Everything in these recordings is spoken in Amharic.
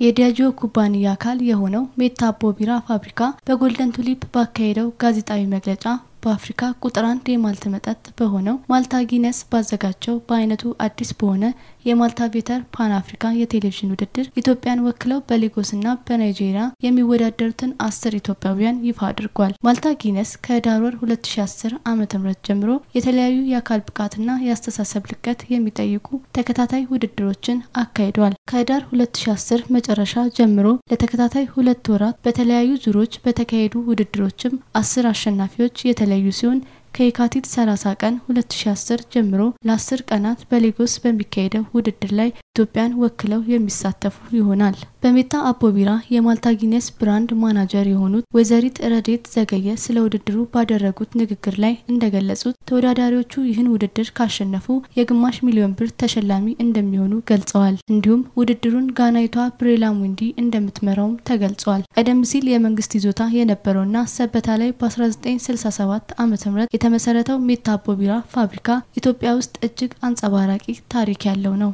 የዲያጂዮ ኩባንያ አካል የሆነው ሜታ አቦ ቢራ ፋብሪካ በጎልደን ቱሊፕ ባካሄደው ጋዜጣዊ መግለጫ በአፍሪካ ቁጥር አንድ የማልት መጠጥ በሆነው ማልታ ጊነስ ባዘጋጀው በአይነቱ አዲስ በሆነ የማልታቬተር Pan Africa የቴሌቪዥን ውድድር ኢትዮጵያን ወክለው በሌጎስና በናይጄሪያ የሚወዳደሩትን አስር ኢትዮጵያውያን ይፋ አድርጓል። ማልታ ጊነስ ከህዳር ወር 2010 ዓ ም ጀምሮ የተለያዩ የአካል ብቃትና የአስተሳሰብ ልቀት የሚጠይቁ ተከታታይ ውድድሮችን አካሂዷል። ከህዳር 2010 መጨረሻ ጀምሮ ለተከታታይ ሁለት ወራት በተለያዩ ዙሮች በተካሄዱ ውድድሮችም አስር አሸናፊዎች የተለዩ ሲሆን ከየካቲት 30 ቀን 2010 ጀምሮ ለ10 ቀናት በሌጎስ በሚካሄደው ውድድር ላይ ኢትዮጵያን ወክለው የሚሳተፉ ይሆናል። በሜታ አቦ ቢራ የማልታ ጊነስ brand manager የሆኑት ወይዘሪት ረዴት ዘገየ ስለ ውድድሩ ባደረጉት ንግግር ላይ እንደገለጹት ተወዳዳሪዎቹ ይህን ውድድር ካሸነፉ የግማሽ ሚሊዮን ብር ተሸላሚ እንደሚሆኑ ገልጸዋል። እንዲሁም ውድድሩን ጋናዊቷ ብሬላ ሙንዲ እንደምትመራውም ተገልጿል። ቀደም ሲል የመንግስት ይዞታ የነበረውና ሰበታ ላይ በ1967 ዓ ም የተመሰረተው ሜታ አቦ ቢራ ፋብሪካ ኢትዮጵያ ውስጥ እጅግ አንጸባራቂ ታሪክ ያለው ነው።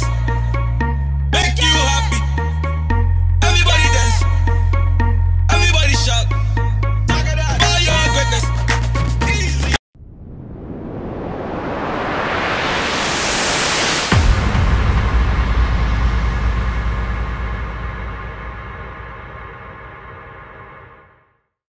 Christ.